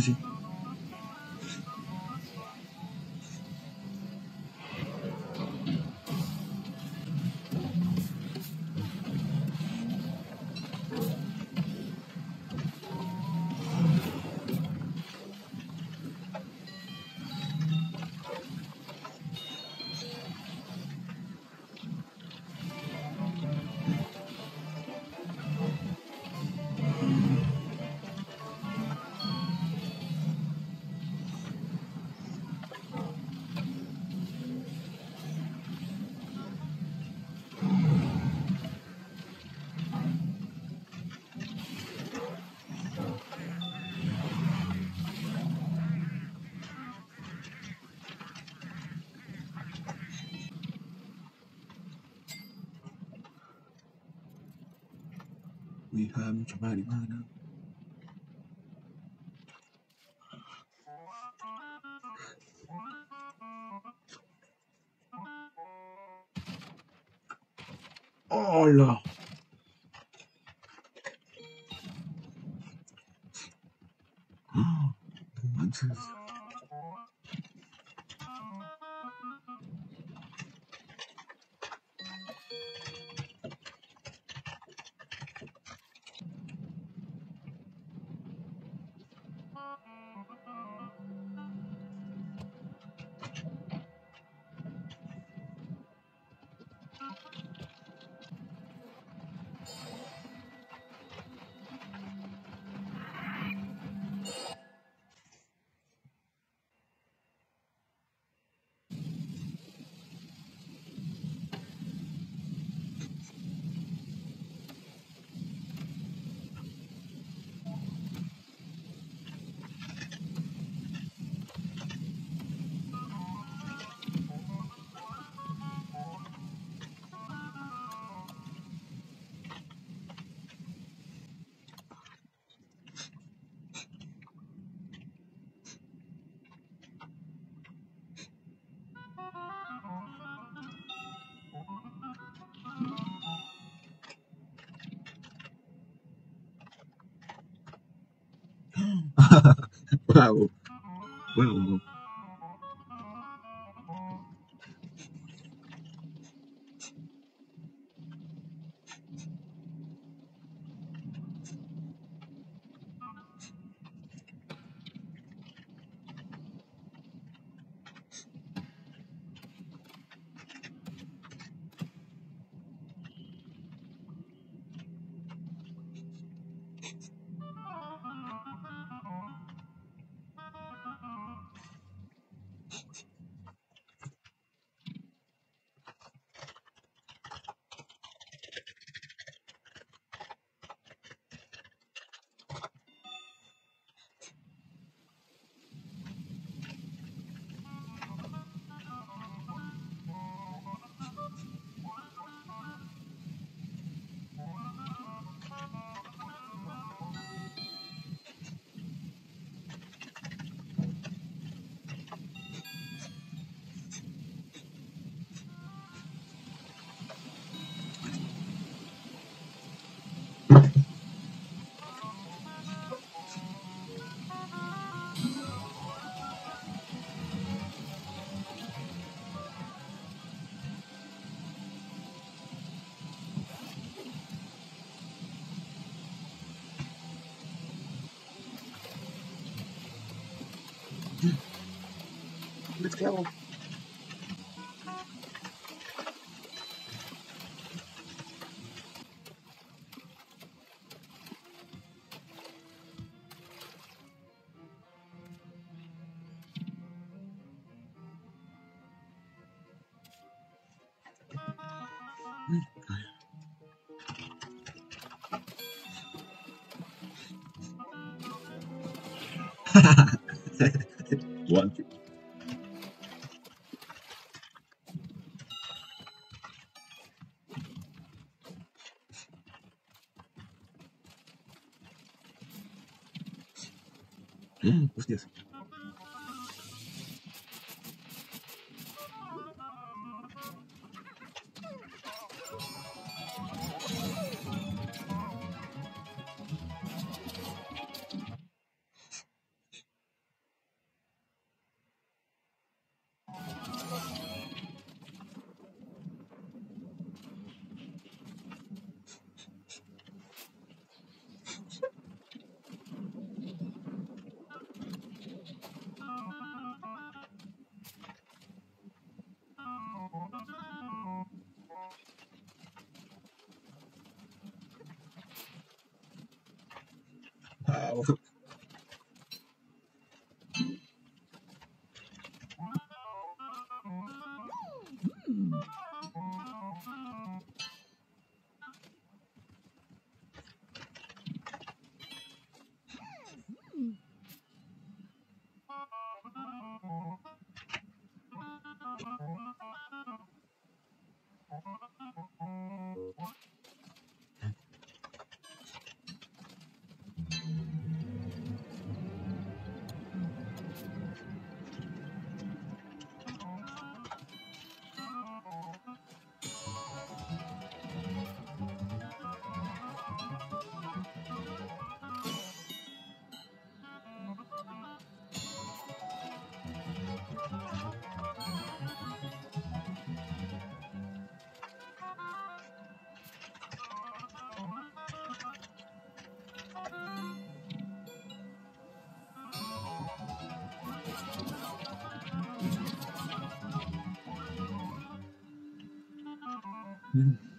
不行。بها من جمال ما نام Hola. Thank you. 지. 와 Let's go. One. Hostias. Wow. Mm.